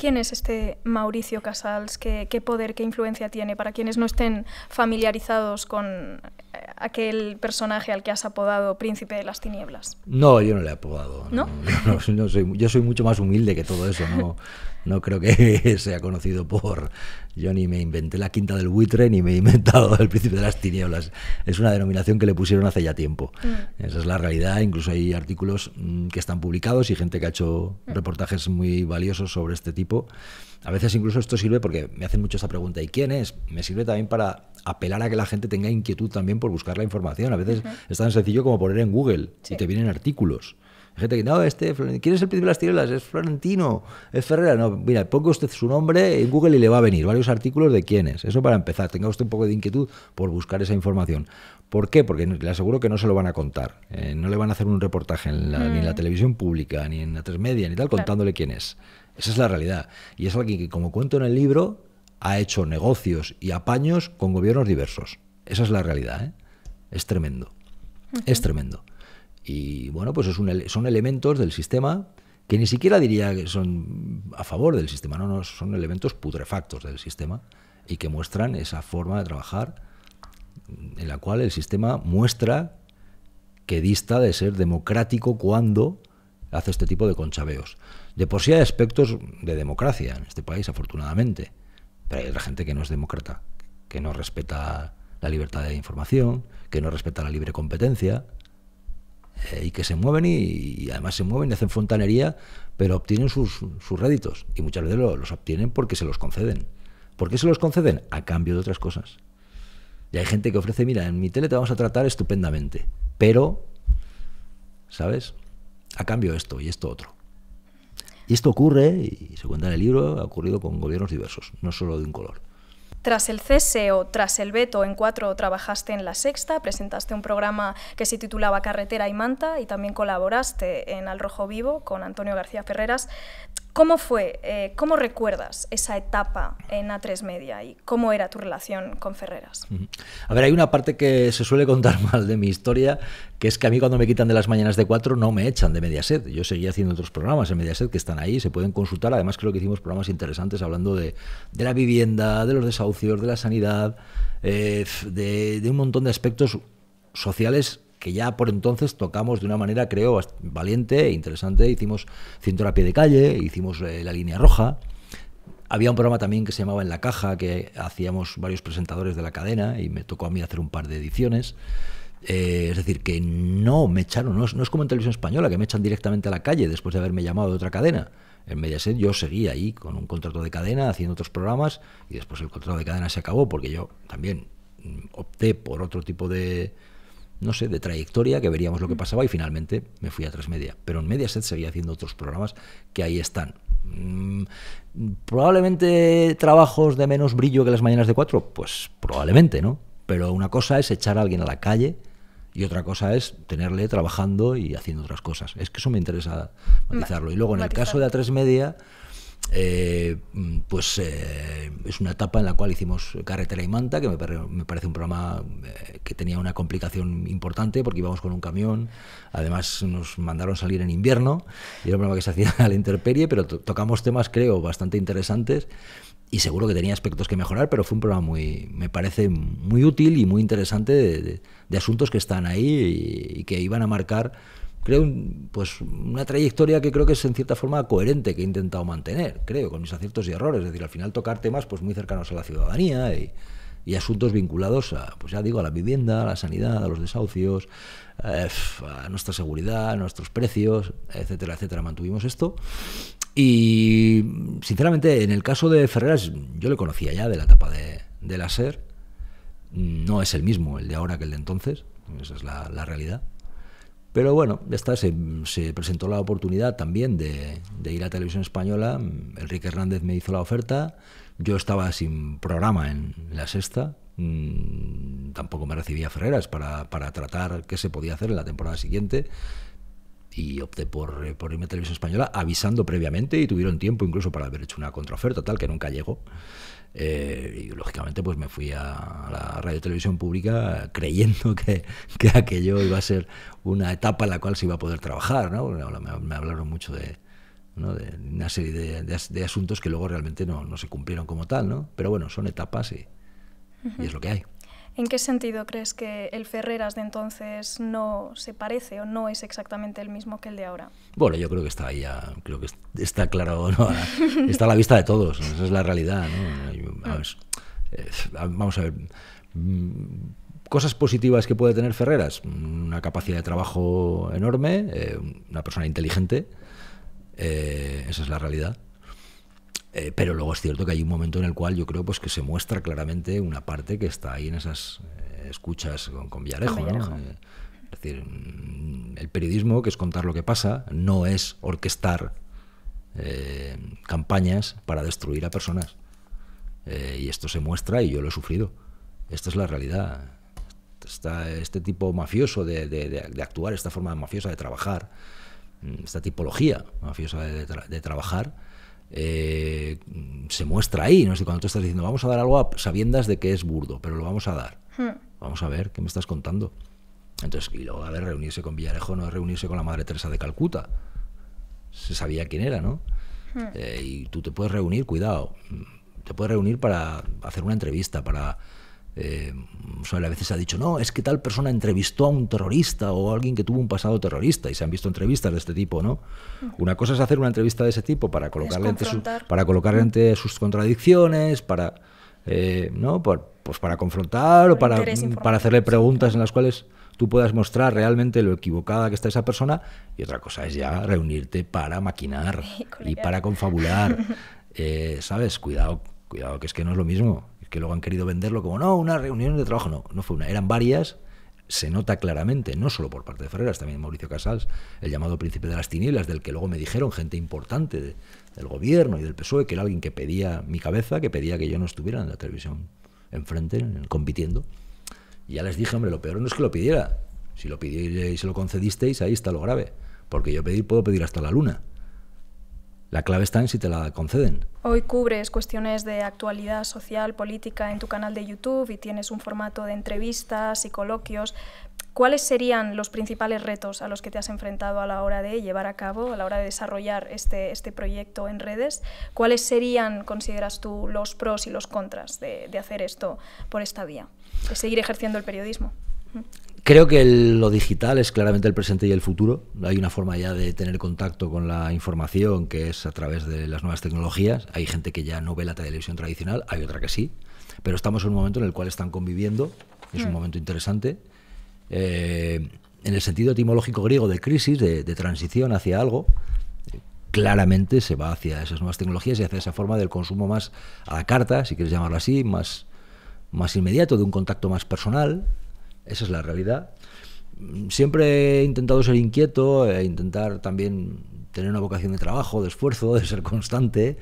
¿Quién es este Mauricio Casals? ¿Qué, poder, qué influencia tiene para quienes no estén familiarizados con eh, aquel personaje al que has apodado Príncipe de las Tinieblas? No, yo no le he apodado. ¿No? yo soy mucho más humilde que todo eso. No, no creo que sea conocido por... Yo ni me inventé la quinta del buitre ni me he inventado el príncipe de las tinieblas. Es una denominación que le pusieron hace ya tiempo. Mm. Esa es la realidad. Incluso hay artículos mm, que están publicados y gente que ha hecho mm. reportajes muy valiosos sobre este tipo. A veces incluso esto sirve porque me hacen mucho esta pregunta, ¿y quién es? Me sirve también para apelar a que la gente tenga inquietud también por buscar la información. A veces es tan sencillo como poner en Google y te vienen artículos gente que, no, este, ¿quién es el príncipe de las tinieblas? Es Florentino, es Ferrera. No, mira, ponga usted su nombre en Google y le va a venir varios artículos de quién es. Eso para empezar, tenga usted un poco de inquietud por buscar esa información. ¿Por qué? Porque le aseguro que no se lo van a contar. Eh, no le van a hacer un reportaje en la, ni en la mm. televisión pública, ni en la tres media, ni tal, contándole quién es. Esa es la realidad. Y es alguien que, como cuento en el libro, ha hecho negocios y apaños con gobiernos diversos. Esa es la realidad. ¿eh? Es tremendo. Es tremendo. Y bueno, pues es son elementos del sistema que ni siquiera diría que son a favor del sistema, no, no, son elementos putrefactos del sistema y que muestran esa forma de trabajar en la cual el sistema muestra que dista de ser democrático cuando hace este tipo de conchaveos. De por sí hay aspectos de democracia en este país, afortunadamente, pero hay otra gente que no es demócrata, que no respeta la libertad de información, que no respeta la libre competencia, eh, y que se mueven y, además se mueven y hacen fontanería, pero obtienen sus, réditos y muchas veces los obtienen porque se los conceden. ¿Por qué se los conceden? A cambio de otras cosas. Y hay gente que ofrece, mira, en mi tele te vamos a tratar estupendamente, pero, ¿sabes? A cambio esto y esto otro. Y esto ocurre, y se cuenta en el libro, ha ocurrido con gobiernos diversos, no solo de un color. Tras el cese o tras el veto en cuatro trabajaste en La Sexta, presentaste un programa que se titulaba Carretera y Manta y también colaboraste en Al Rojo Vivo con Antonio García Ferreras. ¿Cómo fue, eh, cómo recuerdas esa etapa en A3 Media y cómo era tu relación con Ferreras? A ver, hay una parte que se suele contar mal de mi historia, que es que a mí cuando me quitan de las mañanas de 4 no me echan de Mediaset. Yo seguía haciendo otros programas en Mediaset que están ahí, se pueden consultar. Además creo que hicimos programas interesantes hablando de, la vivienda, de los desahucios, de la sanidad, eh, de, de un montón de aspectos sociales que ya por entonces tocamos de una manera, creo, valiente e interesante. Hicimos Cintura a pie de calle, hicimos eh, La línea roja. Había un programa también que se llamaba En la caja, que hacíamos varios presentadores de la cadena y me tocó a mí hacer un par de ediciones. Eh, es decir, que no me echaron, no es, como en televisión española, que me echan directamente a la calle después de haberme llamado de otra cadena. En Mediaset yo seguía ahí con un contrato de cadena, haciendo otros programas, y después el contrato de cadena se acabó porque yo también mm, opté por otro tipo de, no sé, de trayectoria, que veríamos lo que pasaba y finalmente me fui a Transmedia. Pero en Mediaset seguía haciendo otros programas que ahí están. Mm, probablemente trabajos de menos brillo que las mañanas de cuatro, pues probablemente, ¿no? Pero una cosa es echar a alguien a la calle y otra cosa es tenerle trabajando y haciendo otras cosas. Es que eso me interesa matizarlo. Y luego en el caso de A3 Media, eh, pues eh, es una etapa en la cual hicimos Carretera y Manta, que me, parece un programa eh, que tenía una complicación importante porque íbamos con un camión, además nos mandaron salir en invierno y era un programa que se hacía a la interperie, pero tocamos temas creo bastante interesantes y seguro que tenía aspectos que mejorar, pero fue un programa muy, me parece muy útil y muy interesante de, asuntos que están ahí y que iban a marcar creo, pues una trayectoria que creo que es en cierta forma coherente, que he intentado mantener, creo, con mis aciertos y errores. Es decir, al final tocar temas pues muy cercanos a la ciudadanía y, asuntos vinculados a, pues ya digo, a la vivienda, a la sanidad, a los desahucios, eh, a nuestra seguridad, a nuestros precios, etcétera, etcétera. Mantuvimos esto. Y sinceramente, en el caso de Ferreras, yo le conocía ya de la etapa de, de la SER. No es el mismo el de ahora que el de entonces, esa es la realidad. Pero bueno, esta se, se presentó la oportunidad también de, ir a Televisión Española. Enrique Hernández me hizo la oferta. Yo estaba sin programa en la sexta. Mm, tampoco me recibía Ferreras para, para, tratar qué se podía hacer en la temporada siguiente. Y opté por, por irme a Televisión Española avisando previamente y tuvieron tiempo incluso para haber hecho una contraoferta, tal que nunca llegó. Eh, y lógicamente pues me fui a la radio televisión pública creyendo que, que, aquello iba a ser una etapa en la cual se iba a poder trabajar, ¿no? Me, hablaron mucho de, de una serie de, asuntos que luego realmente no, no, se cumplieron como tal, ¿no? Pero bueno, son etapas y, y es lo que hay. ¿En qué sentido crees que el Ferreras de entonces no se parece o no es exactamente el mismo que el de ahora? Bueno, yo creo que está ahí creo que está claro, está a la vista de todos, esa es la realidad, ¿no? Vamos a ver, mm, cosas positivas que puede tener Ferreras, una capacidad de trabajo enorme, eh, una persona inteligente, eh, esa es la realidad. Eh, pero luego es cierto que hay un momento en el cual yo creo pues que se muestra claramente una parte que está ahí en esas eh, escuchas con, Villarejo. es decir, mm, el periodismo, que es contar lo que pasa, no es orquestar campañas para destruir a personas. y esto se muestra y yo lo he sufrido. Esta es la realidad. Está este tipo mafioso de, de actuar, esta forma mafiosa de trabajar, Mm, esta tipología mafiosa de, trabajar, eh, se muestra ahí. ¿no? cuando tú estás diciendo, vamos a dar algo a sabiendas de que es burdo, pero lo vamos a dar. Hmm. Vamos a ver, ¿qué me estás contando? Entonces, y luego, a ver, reunirse con Villarejo no es reunirse con la Madre Teresa de Calcuta. Se sabía quién era, ¿no? Hmm. Eh, y tú te puedes reunir, cuidado, te puedes reunir para hacer una entrevista, para eh, a veces se ha dicho, no, es que tal persona entrevistó a un terrorista o a alguien que tuvo un pasado terrorista y se han visto entrevistas de este tipo, ¿no? Una cosa es hacer una entrevista de ese tipo para colocarle, ante, para colocarle ante sus contradicciones, para, eh, ¿no? pues para confrontar o para, para hacerle preguntas en las cuales tú puedas mostrar realmente lo equivocada que está esa persona y otra cosa es ya reunirte para maquinar y para confabular. Eh, ¿Sabes? Cuidado, cuidado, que es que no es lo mismo que luego han querido venderlo como, no, una reunión de trabajo, no, no fue una, eran varias, se nota claramente, no solo por parte de Ferreras, también Mauricio Casals, el llamado príncipe de las tinieblas, del que luego me dijeron gente importante del gobierno y del PSOE, que era alguien que pedía mi cabeza, que pedía que yo no estuviera en la televisión enfrente, compitiendo. Y ya les dije, hombre, lo peor no es que lo pidiera, si lo pidisteis y se lo concedisteis, ahí está lo grave, porque yo pedir puedo pedir hasta la luna. La clave está en si te la conceden. Hoy cubres cuestiones de actualidad social, política en tu canal de YouTube y tienes un formato de entrevistas y coloquios. ¿Cuáles serían los principales retos a los que te has enfrentado a la hora de llevar a cabo, a la hora de desarrollar este, este proyecto en redes? ¿Cuáles serían, consideras tú, los pros y los contras de, hacer esto por esta vía, de seguir ejerciendo el periodismo? Creo que lo digital es claramente el presente y el futuro. Hay una forma ya de tener contacto con la información que es a través de las nuevas tecnologías. Hay gente que ya no ve la televisión tradicional, hay otra que sí. Pero estamos en un momento en el cual están conviviendo. Es un mm. momento interesante. Eh, en el sentido etimológico griego de crisis, de, transición hacia algo, claramente se va hacia esas nuevas tecnologías y hacia esa forma del consumo más a la carta, si quieres llamarlo así, más, más inmediato, de un contacto más personal, esa es la realidad. Siempre he intentado ser inquieto, e intentar también tener una vocación de trabajo, de esfuerzo, de ser constante.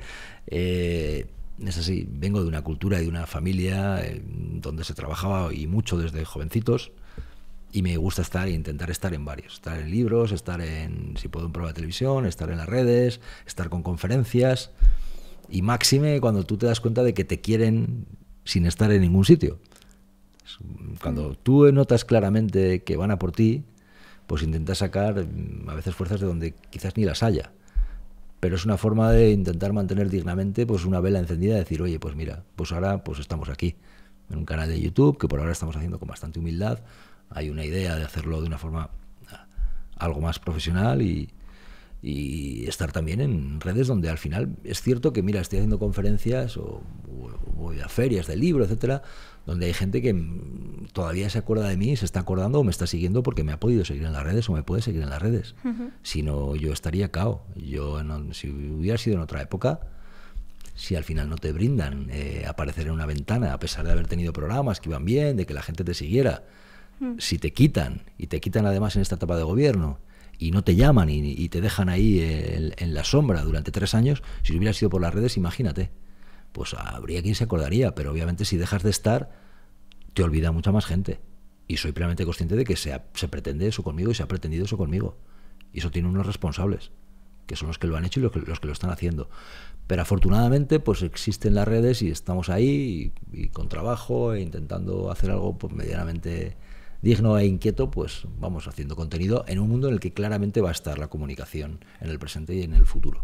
Eh, es así, vengo de una cultura y de una familia eh, donde se trabajaba y mucho desde jovencitos y me gusta estar e intentar estar en varios. Estar en libros, estar en, si puedo, en prueba de televisión, estar en las redes, estar con conferencias y máxime cuando tú te das cuenta de que te quieren sin estar en ningún sitio. Cuando tú notas claramente que van a por ti, pues intentas sacar mm, a veces fuerzas de donde quizás ni las haya. Pero es una forma de intentar mantener dignamente pues una vela encendida y decir, oye, pues mira, pues ahora pues estamos aquí, en un canal de YouTube que por ahora estamos haciendo con bastante humildad. Hay una idea de hacerlo de una forma ah, algo más profesional y, y estar también en redes donde al final es cierto que, mira, estoy haciendo conferencias o, voy a ferias de libro, etcétera, donde hay gente que todavía se acuerda de mí, se está acordando o me está siguiendo porque me ha podido seguir en las redes o me puede seguir en las redes. Si no, yo estaría cao. Yo, si hubiera sido en otra época, si al final no te brindan eh, aparecer en una ventana, a pesar de haber tenido programas que iban bien, de que la gente te siguiera, si te quitan, y te quitan además en esta etapa de gobierno, y no te llaman y, te dejan ahí en, la sombra durante tres años, si hubiera sido por las redes, imagínate, pues habría quien se acordaría, pero obviamente si dejas de estar, te olvida mucha más gente. Y soy plenamente consciente de que se, se pretende eso conmigo y se ha pretendido eso conmigo. Y eso tiene unos responsables, que son los que lo han hecho y los que, los que lo están haciendo. Pero afortunadamente, pues existen las redes y estamos ahí y, con trabajo e intentando hacer algo pues, medianamente digno e inquieto, pues vamos haciendo contenido en un mundo en el que claramente va a estar la comunicación en el presente y en el futuro.